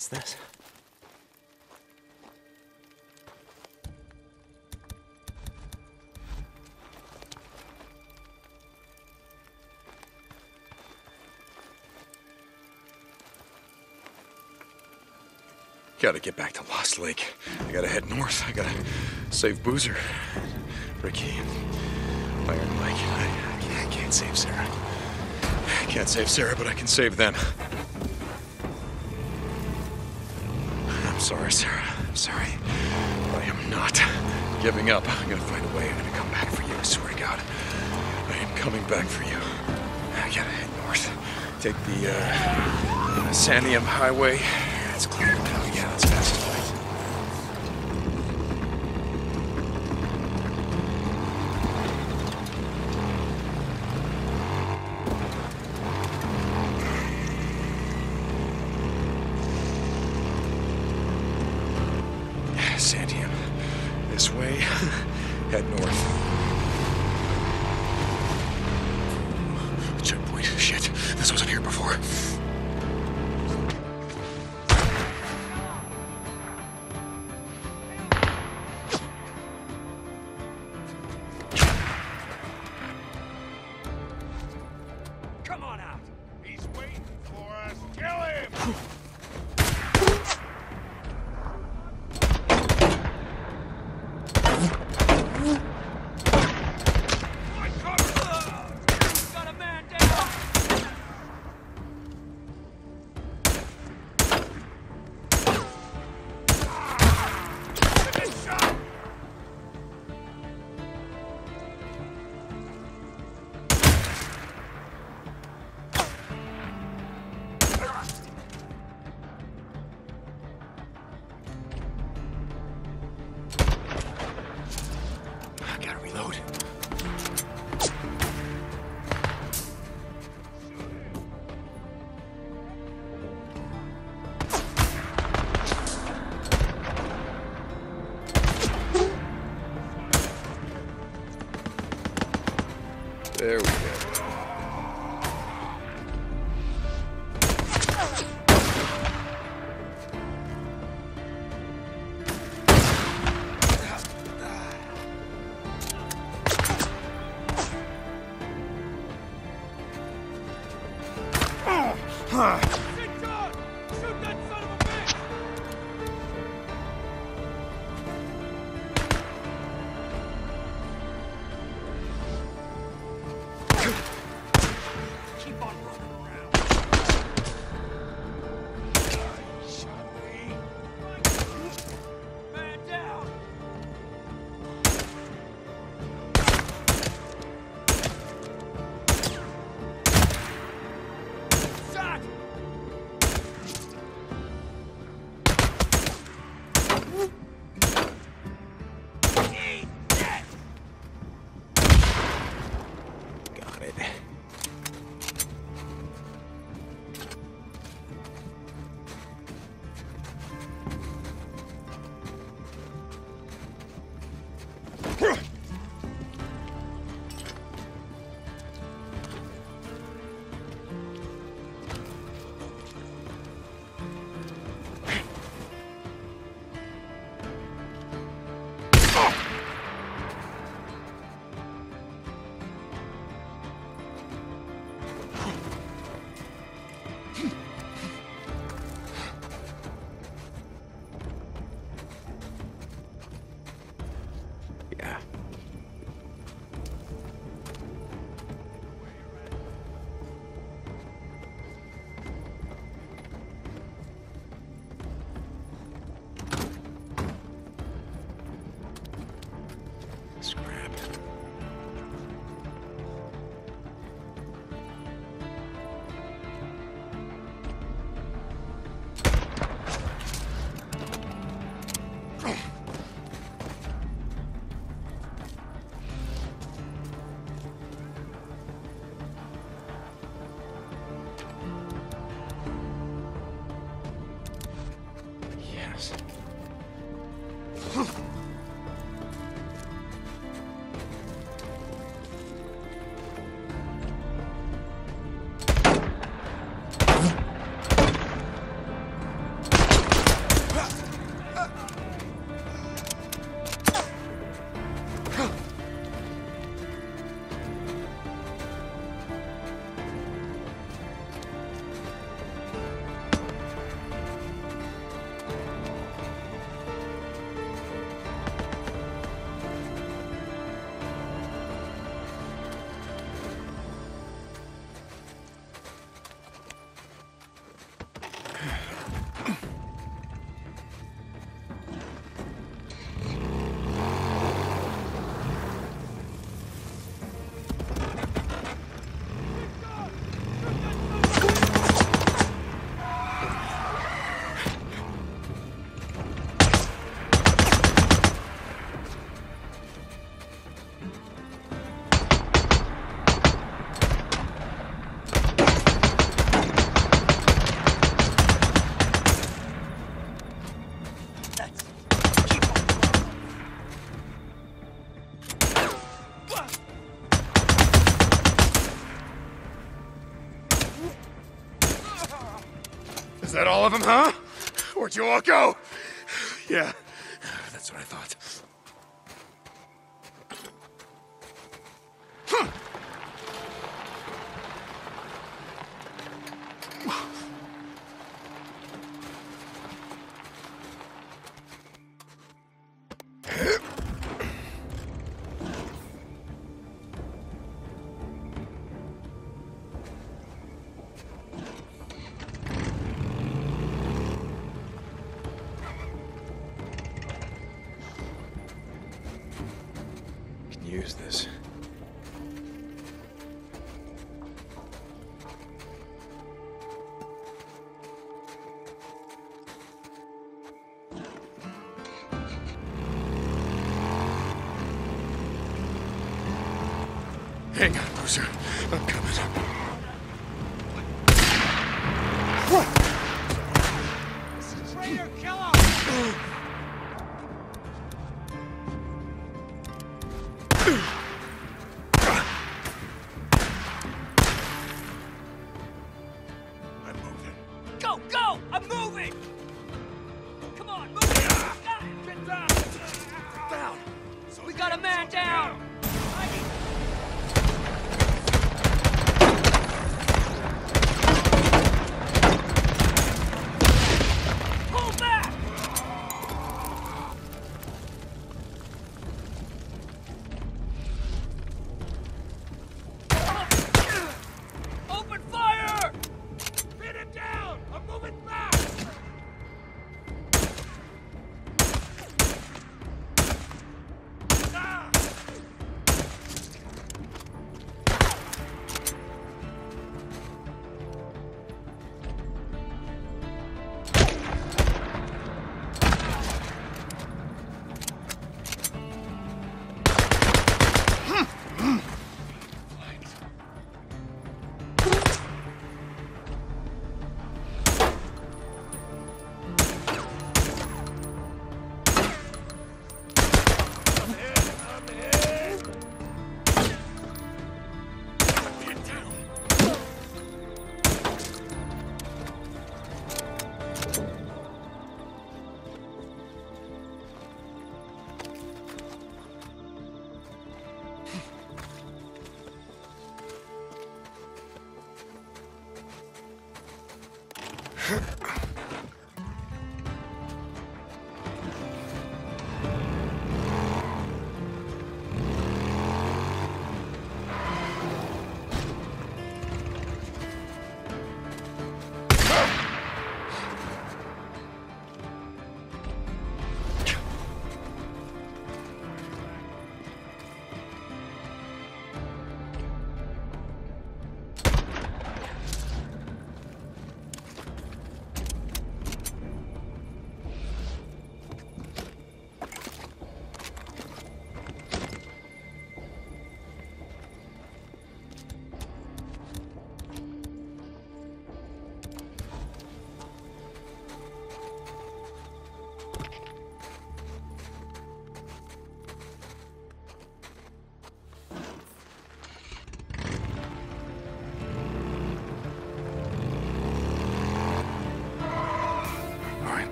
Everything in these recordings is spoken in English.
What's this? Gotta get back to Lost Lake. I gotta head north. I gotta save Boozer, Rikki, Iron Mike. I, I, can't, I can't save Sarah. I can't save Sarah, but I can save them. I'm sorry, Sarah. I'm sorry. I am not giving up. I'm gonna find a way. I'm gonna come back for you. I swear to God. I am coming back for you. I gotta head north. Take the uh, Santiam Highway. It's clear Checkpoint. Shit. This wasn't here before. Ah! Hang on, Loser. I'm coming. What? Traitor, kill.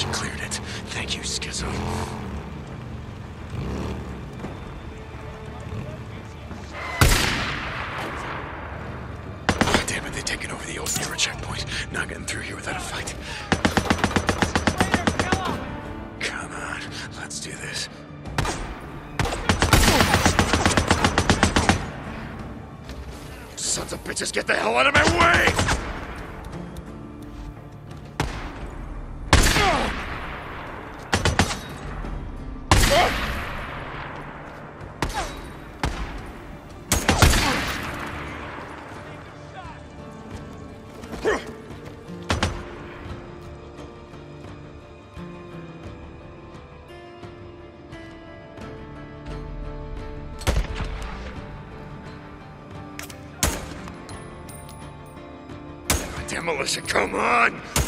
She cleared it. Thank you, Skizzo. Militia, come on!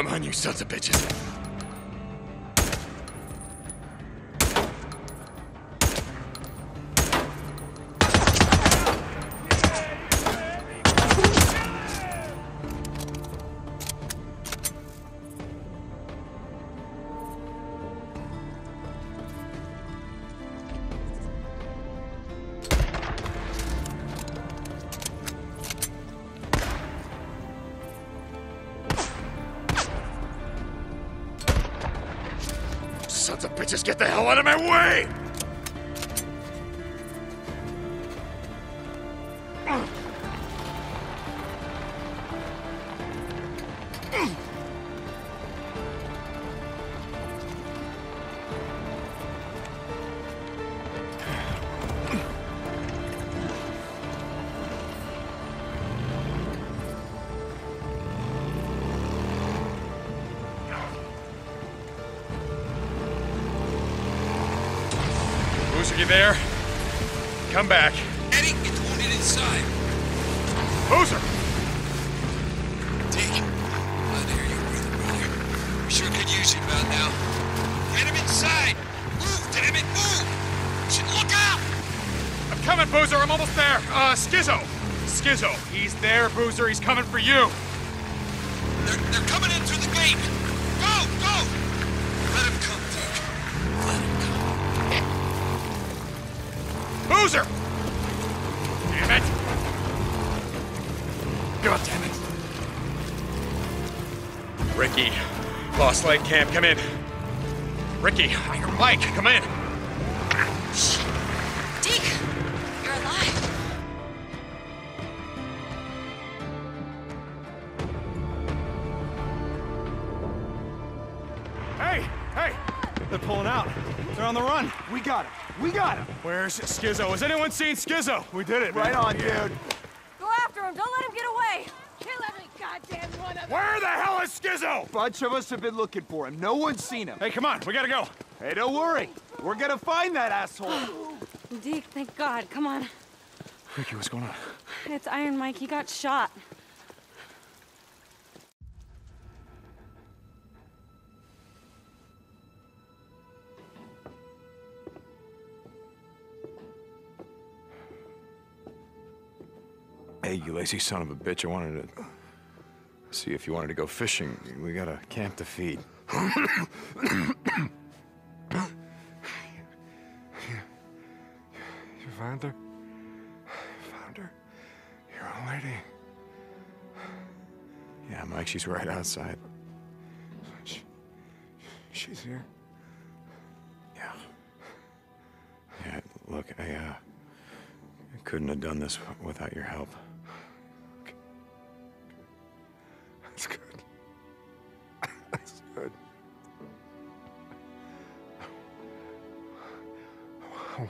Come on, you sons of bitches. Sons of bitches, get the hell out of my way! We sure could use you about now. Get him inside. Move, damn it, move! Shit, look out! I'm coming, Boozer. I'm almost there. Uh, Skizzo. Skizzo. He's there, Boozer. He's coming for you. They're, they're coming in through the gate. Go, go! Let him come, Deke. Let him come. Boozer! Damn it! God damn it. Rikki. Lost Lake Camp, come in. Rikki, Iron Mike, come in. Shit. Deke, you're alive. Hey, hey! They're pulling out. They're on the run. We got him. We got him. Where's Skizzo? Has anyone seen Skizzo? We did it. Right on, dude. Go after him. Don't let him get away. Kill every goddamn one of them. Where the hell is Skizzo? Bunch of us have been looking for him. No one's seen him. Hey, come on, we gotta go. Hey, don't worry. We're gonna find that asshole. Deke, thank God. Come on. Rikki, what's going on? It's Iron Mike. He got shot. Hey, you lazy son of a bitch. I wanted to see if you wanted to go fishing. We got a camp to feed. you found her? Found her? Your old lady? Yeah, Mike, she's right outside. She, she's here? Yeah. Yeah, look, I, uh... I couldn't have done this without your help.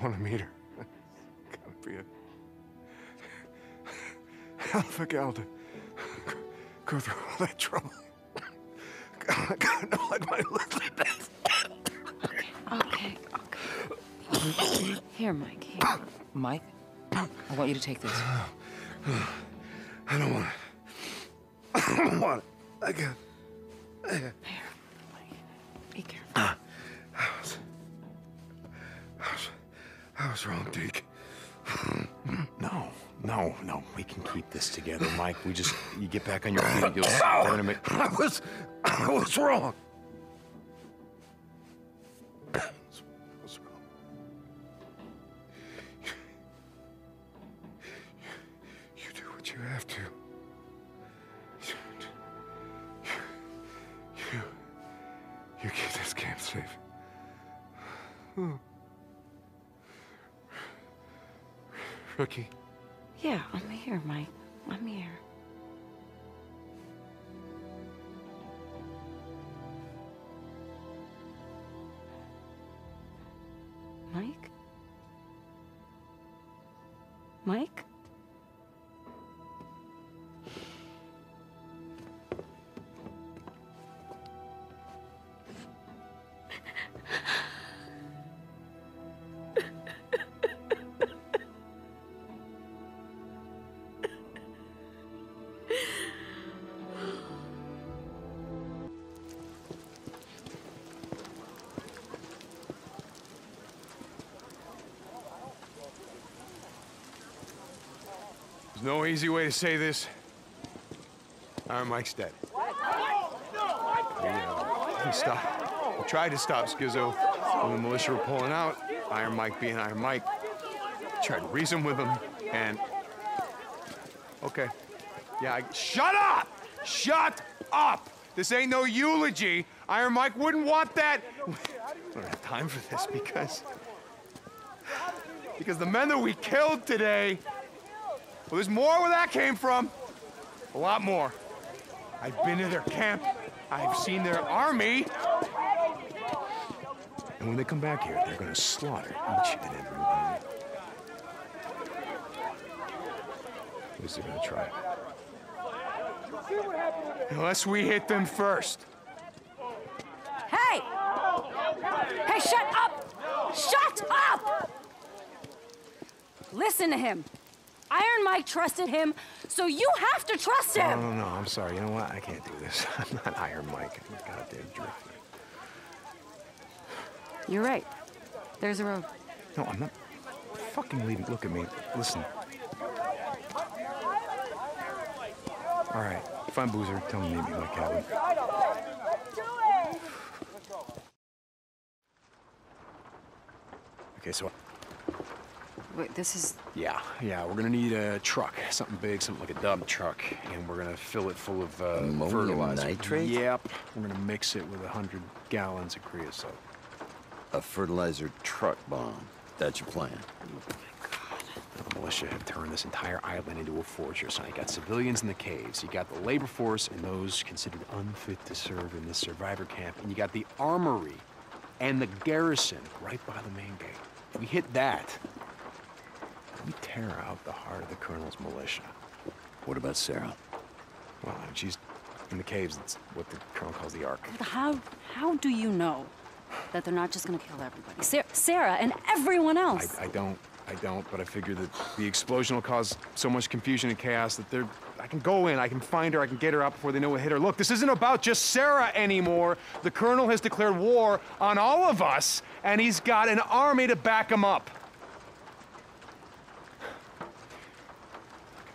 Want to meet her. Gotta be a hell of a gal to go through all that trouble. God, God, no, like my Elizabeth. Okay, okay. Here, Mike. Here. Mike, I want you to take this. I don't want it. I don't want it. I got. Here, I was wrong, Deke. No, no, no. We can keep this together, Mike. We just. You get back on your feet. You'll. Make. I was. I was wrong. Rookie, Yeah, I'm here, Mike. I'm here. There's no easy way to say this. Iron Mike's dead. He, uh, he stopped. He tried to stop Skizzo when the militia were pulling out. Iron Mike being Iron Mike. Tried to reason with him, and... Okay. Yeah, I... Shut up! Shut up! This ain't no eulogy. Iron Mike wouldn't want that. We don't have time for this because... Because the men that we killed today well, there's more where that came from. A lot more. I've been to their camp. I've seen their army. And when they come back here, they're gonna slaughter each and every one. At least they're gonna try. Unless we hit them first. Hey! Hey, shut up! Shut up! Listen to him. Iron Mike trusted him, so you have to trust No, him! no, no, I'm sorry. You know what? I can't do this. I'm not Iron Mike. I'm a goddamn drifter. You're right. There's a road. No, I'm not fucking leaving. Look at me. Listen. All right. Find Boozer. Tell him to meet me my cabin. Okay, so Wait, this is. yeah, yeah, we're gonna need a truck, something big, something like a dump truck, and we're gonna fill it full of uh, fertilizer. nitrate? Yep. We're gonna mix it with a hundred gallons of creosote. A fertilizer truck bomb. That's your plan. Oh my God. The militia have turned this entire island into a fortress. Now you got civilians in the caves, you got the labor force and those considered unfit to serve in this survivor camp, and you got the armory and the garrison right by the main gate. If we hit that, we tear out the heart of the colonel's militia. What about Sarah? Well, she's in the caves. It's what the colonel calls the Ark. How, how do you know that they're not just gonna kill everybody? Sa- Sarah and everyone else! I, I don't, I don't, but I figure that the explosion will cause so much confusion and chaos that they're. I can go in, I can find her, I can get her out before they know what hit her. Look, this isn't about just Sarah anymore. The colonel has declared war on all of us, and he's got an army to back him up.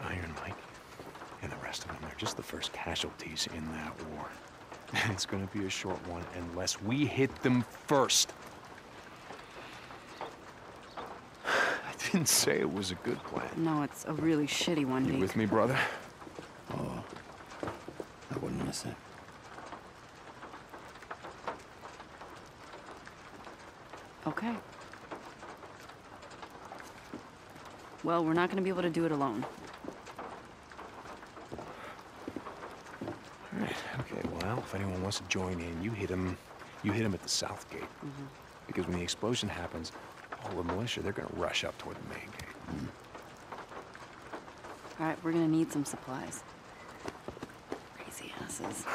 Iron Mike and the rest of them, they're just the first casualties in that war. And it's gonna be a short one unless we hit them first. I didn't say it was a good plan. No, it's a really shitty one, You Deke. with me, brother? Oh, I wouldn't miss it. Okay. Well, we're not gonna be able to do it alone. All right. Okay. Well, if anyone wants to join in, you hit them. You hit him at the south gate. Mm-hmm. Because when the explosion happens, all the militia they're gonna rush up toward the main gate. All right, we're gonna need some supplies. Crazy asses.